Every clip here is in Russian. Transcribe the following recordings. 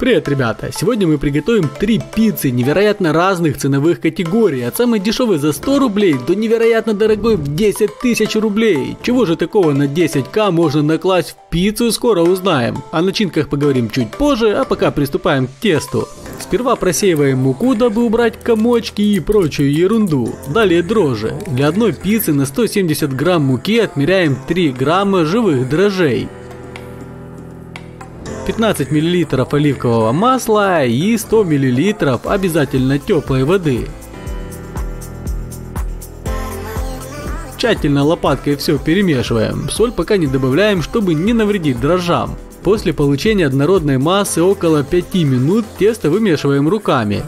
Привет, ребята! Сегодня мы приготовим три пиццы невероятно разных ценовых категорий, от самой дешевой за 100 рублей до невероятно дорогой в 10 тысяч рублей. Чего же такого на 10к можно накласть в пиццу, скоро узнаем. О начинках поговорим чуть позже, а пока приступаем к тесту. Сперва просеиваем муку, дабы убрать комочки и прочую ерунду. Далее дрожжи. Для одной пиццы на 170 грамм муки отмеряем 3 грамма живых дрожжей. 15 мл оливкового масла и 100 мл обязательно теплой воды. Тщательно лопаткой все перемешиваем, соль пока не добавляем, чтобы не навредить дрожжам. После получения однородной массы около 5 минут тесто вымешиваем руками.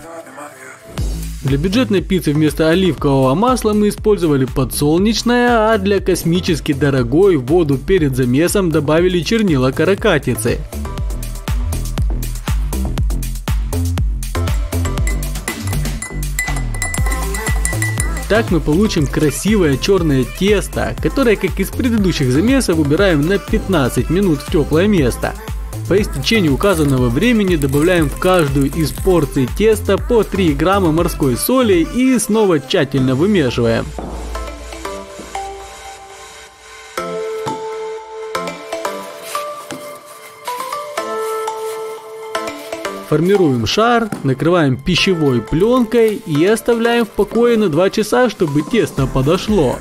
Для бюджетной пиццы вместо оливкового масла мы использовали подсолнечное, а для космически дорогой воду перед замесом добавили чернила каракатицы. Так мы получим красивое черное тесто, которое, как из предыдущих замесов, убираем на 15 минут в теплое место. По истечении указанного времени добавляем в каждую из порций теста по 3 грамма морской соли и снова тщательно вымешиваем. Формируем шар, накрываем пищевой пленкой и оставляем в покое на 2 часа, чтобы тесто подошло.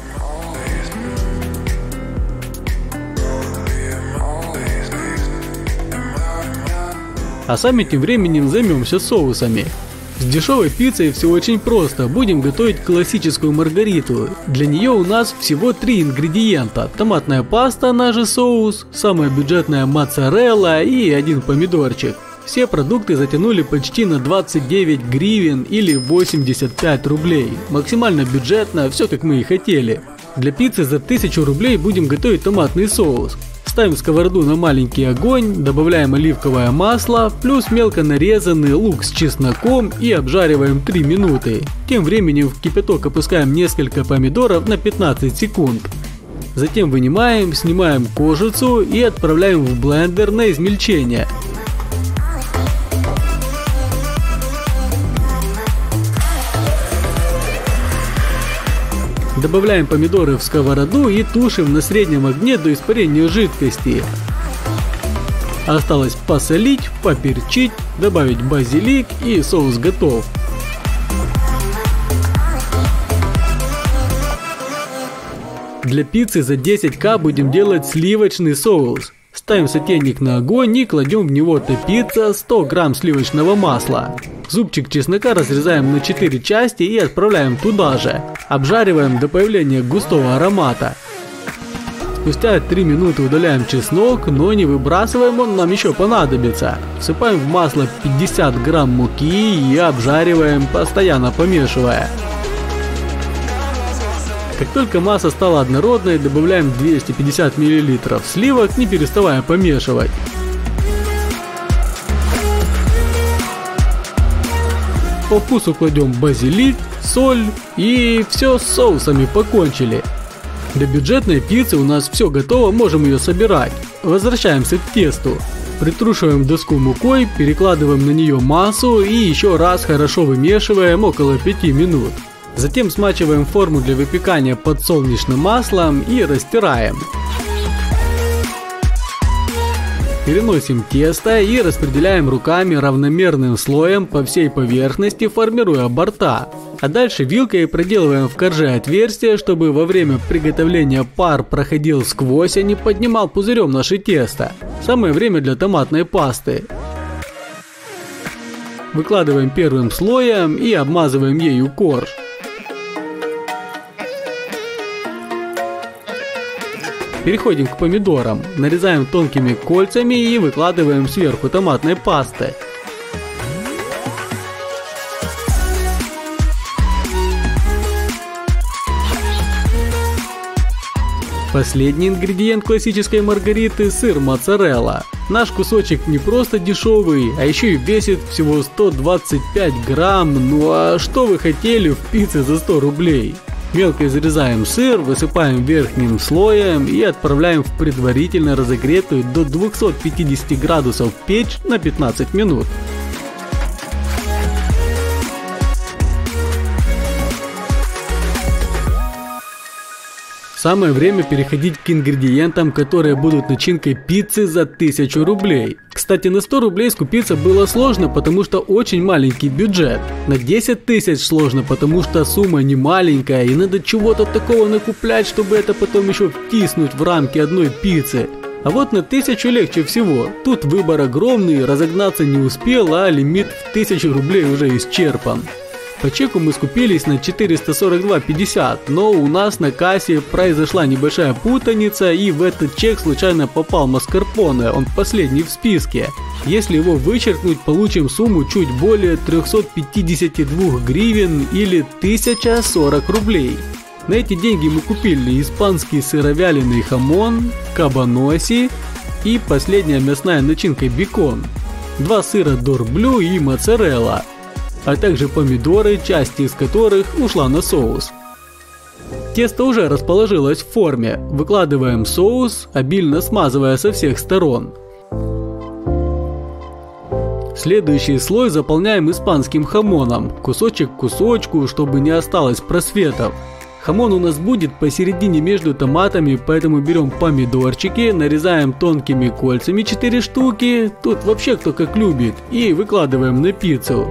А сами тем временем займемся соусами. С дешевой пиццей все очень просто. Будем готовить классическую маргариту. Для нее у нас всего три ингредиента. Томатная паста, она же соус, самая бюджетная моцарелла и один помидорчик. Все продукты затянули почти на 29 гривен или 85 рублей. Максимально бюджетно, все как мы и хотели. Для пиццы за 1000 рублей будем готовить томатный соус. Ставим сковороду на маленький огонь, добавляем оливковое масло, плюс мелко нарезанный лук с чесноком и обжариваем 3 минуты. Тем временем в кипяток опускаем несколько помидоров на 15 секунд. Затем вынимаем, снимаем кожицу и отправляем в блендер на измельчение. Добавляем помидоры в сковороду и тушим на среднем огне до испарения жидкости. Осталось посолить, поперчить, добавить базилик и соус готов. Для пиццы за 10к будем делать сливочный соус. Ставим сотейник на огонь и кладем в него топиться 100 грамм сливочного масла. Зубчик чеснока разрезаем на 4 части и отправляем туда же. Обжариваем до появления густого аромата. Спустя 3 минуты удаляем чеснок, но не выбрасываем, он нам еще понадобится. Всыпаем в масло 50 грамм муки и обжариваем, постоянно помешивая. Как только масса стала однородной, добавляем 250 мл сливок, не переставая помешивать. По вкусу кладем базилик, соль и все с соусами покончили. Для бюджетной пиццы у нас все готово, можем ее собирать. Возвращаемся к тесту. Притрушиваем доску мукой, перекладываем на нее массу и еще раз хорошо вымешиваем около 5 минут. Затем смачиваем форму для выпекания подсолнечным маслом и растираем. Переносим тесто и распределяем руками равномерным слоем по всей поверхности, формируя борта. А дальше вилкой проделываем в корже отверстие, чтобы во время приготовления пар проходил сквозь, а не поднимал пузырем наше тесто. Самое время для томатной пасты. Выкладываем первым слоем и обмазываем ею корж. Переходим к помидорам. Нарезаем тонкими кольцами и выкладываем сверху томатной пасты. Последний ингредиент классической маргариты – сыр моцарелла. Наш кусочек не просто дешевый, а еще и весит всего 125 грамм. Ну а что вы хотели в пицце за 100 рублей? Мелко изрезаем сыр, высыпаем верхним слоем и отправляем в предварительно разогретую до 250 градусов печь на 15 минут. Самое время переходить к ингредиентам, которые будут начинкой пиццы за 1000 рублей. Кстати, на 100 рублей скупиться было сложно, потому что очень маленький бюджет. На 10 тысяч сложно, потому что сумма не маленькая и надо чего-то такого накуплять, чтобы это потом еще втиснуть в рамки одной пиццы. А вот на тысячу легче всего. Тут выбор огромный, разогнаться не успел, а лимит в 1000 рублей уже исчерпан. По чеку мы скупились на 442.50, но у нас на кассе произошла небольшая путаница и в этот чек случайно попал маскарпоне, он последний в списке. Если его вычеркнуть, получим сумму чуть более 352 гривен или 1040 рублей. На эти деньги мы купили испанский сыровяленый хамон, кабаноси и последняя мясная начинка бекон. Два сыра дорблю и моцарелла – а также помидоры, часть из которых ушла на соус. Тесто уже расположилось в форме. Выкладываем соус, обильно смазывая со всех сторон. Следующий слой заполняем испанским хамоном, кусочек к кусочку, чтобы не осталось просветов. Хамон у нас будет посередине между томатами, поэтому берем помидорчики, нарезаем тонкими кольцами 4 штуки, тут вообще кто как любит, и выкладываем на пиццу.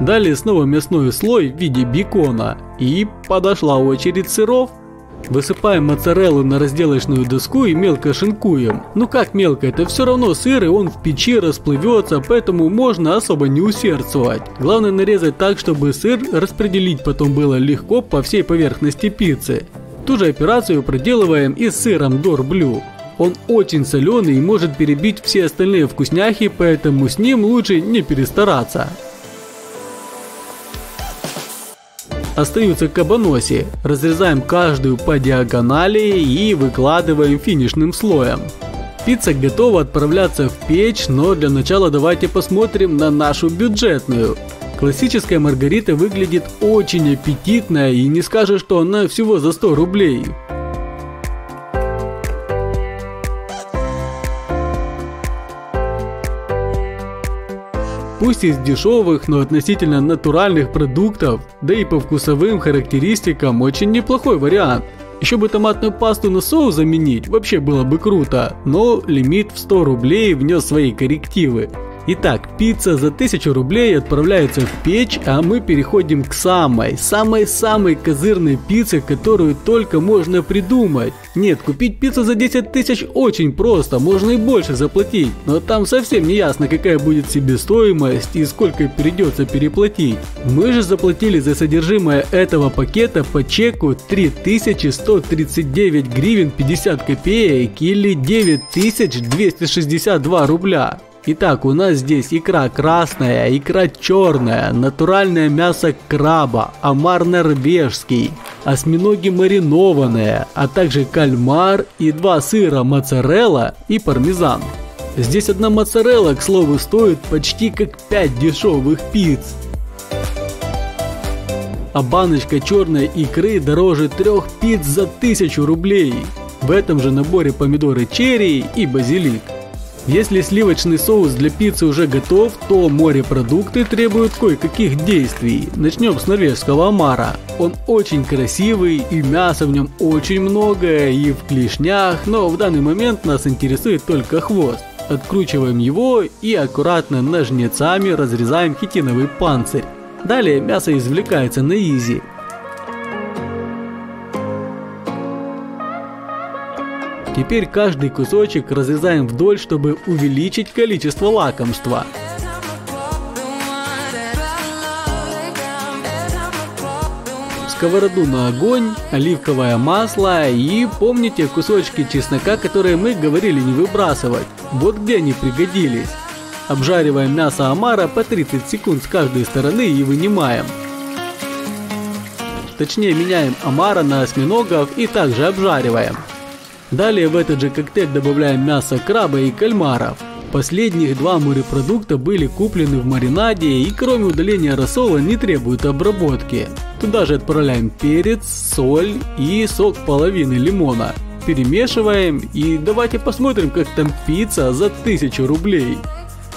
Далее снова мясной слой в виде бекона. И подошла очередь сыров. Высыпаем моцареллу на разделочную доску и мелко шинкуем. Ну как мелко, это все равно сыр и он в печи расплывется, поэтому можно особо не усердствовать. Главное нарезать так, чтобы сыр распределить потом было легко по всей поверхности пиццы. Ту же операцию проделываем и с сыром Дорблю. Он очень соленый и может перебить все остальные вкусняхи, поэтому с ним лучше не перестараться. Остаются кабаноси. Разрезаем каждую по диагонали и выкладываем финишным слоем. Пицца готова отправляться в печь, но для начала давайте посмотрим на нашу бюджетную. Классическая маргарита выглядит очень аппетитно и не скажешь, что она всего за 100 рублей. Пусть из дешевых, но относительно натуральных продуктов, да и по вкусовым характеристикам очень неплохой вариант. Еще бы томатную пасту на соус заменить, вообще было бы круто, но лимит в 100 рублей внес свои коррективы. Итак, пицца за 1000 рублей отправляется в печь, а мы переходим к самой, самой-самой козырной пицце, которую только можно придумать. Нет, купить пиццу за 10 тысяч очень просто, можно и больше заплатить, но там совсем не ясно, какая будет себестоимость и сколько придется переплатить. Мы же заплатили за содержимое этого пакета по чеку 3139 гривен 50 копеек или 9262 рубля. Итак, у нас здесь икра красная, икра черная, натуральное мясо краба, омар норвежский, осьминоги маринованные, а также кальмар и два сыра моцарелла и пармезан. Здесь одна моцарелла, к слову, стоит почти как 5 дешевых пиц. А баночка черной икры дороже трех пиц за 1000 рублей. В этом же наборе помидоры черри и базилик. Если сливочный соус для пиццы уже готов, то морепродукты требуют кое-каких действий. Начнем с норвежского омара. Он очень красивый и мяса в нем очень много и в клешнях, но в данный момент нас интересует только хвост. Откручиваем его и аккуратно ножницами разрезаем хитиновый панцирь. Далее мясо извлекается на изи. Теперь каждый кусочек разрезаем вдоль, чтобы увеличить количество лакомства. Сковороду на огонь, оливковое масло и помните кусочки чеснока, которые мы говорили не выбрасывать. Вот где они пригодились. Обжариваем мясо омара по 30 секунд с каждой стороны и вынимаем. Точнее меняем омара на осьминогов и также обжариваем. Далее в этот же коктейль добавляем мясо краба и кальмаров. Последних два морепродукта были куплены в маринаде и кроме удаления рассола не требуют обработки. Туда же отправляем перец, соль и сок половины лимона. Перемешиваем и давайте посмотрим как там пицца за 1000 рублей.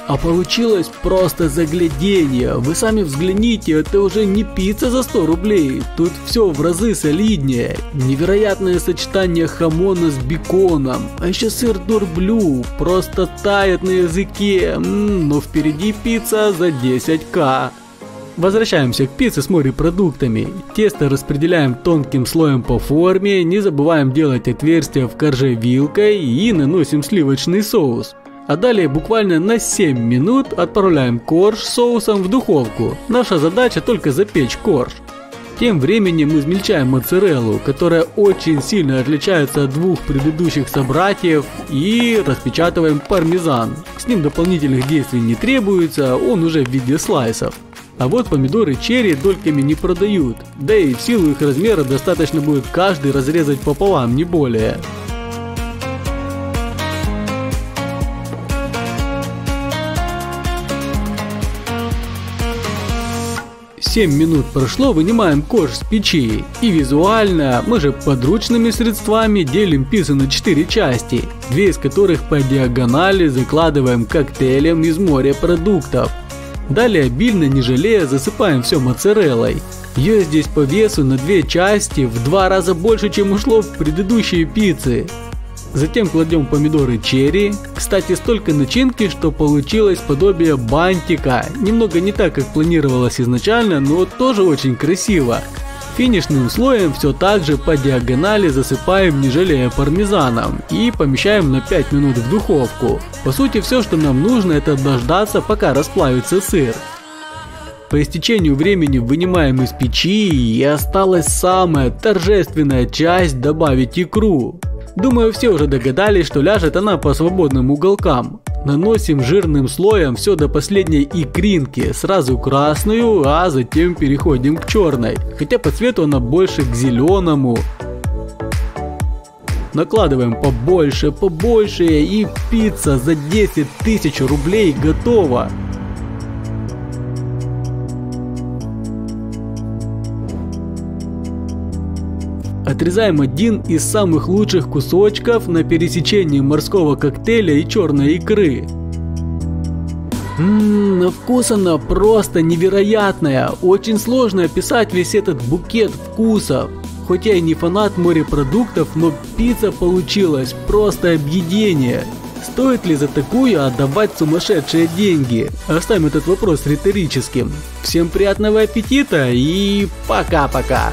А получилось просто загляденье. Вы сами взгляните, это уже не пицца за 100 рублей. Тут все в разы солиднее. Невероятное сочетание хамона с беконом. А еще сыр дурблю. Просто тает на языке. М -м, но впереди пицца за 10к. Возвращаемся к пицце с морепродуктами. Тесто распределяем тонким слоем по форме, не забываем делать отверстия в корже вилкой и наносим сливочный соус. А далее буквально на 7 минут отправляем корж соусом в духовку. Наша задача только запечь корж. Тем временем измельчаем моцареллу, которая очень сильно отличается от двух предыдущих собратьев и распечатываем пармезан. С ним дополнительных действий не требуется, он уже в виде слайсов. А вот помидоры черри дольками не продают, да и в силу их размера достаточно будет каждый разрезать пополам, не более. 7 минут прошло, вынимаем корж с печи. И визуально мы же подручными средствами делим пиццу на 4 части, две из которых по диагонали закладываем коктейлем из моря продуктов. Далее обильно не жалея засыпаем все моцареллой. Ее здесь по весу на две части в два раза больше, чем ушло в предыдущие пиццы. Затем кладем помидоры черри. Кстати, столько начинки, что получилось подобие бантика. Немного не так, как планировалось изначально, но тоже очень красиво. Финишным слоем все так же по диагонали засыпаем не жалея пармезаном и помещаем на 5 минут в духовку. По сути все, что нам нужно это дождаться пока расплавится сыр. По истечению времени вынимаем из печи и осталась самая торжественная часть добавить икру. Думаю, все уже догадались, что ляжет она по свободным уголкам. Наносим жирным слоем все до последней икринки, сразу красную, а затем переходим к черной. Хотя по цвету она больше к зеленому. Накладываем побольше, побольше и пицца за 10 тысяч рублей готова. Отрезаем один из самых лучших кусочков на пересечении морского коктейля и черной икры. Ммм, на вкус она просто невероятная. Очень сложно описать весь этот букет вкусов. Хоть я и не фанат морепродуктов, но пицца получилась просто объедение. Стоит ли за такую отдавать сумасшедшие деньги? Оставим этот вопрос риторическим. Всем приятного аппетита и пока-пока.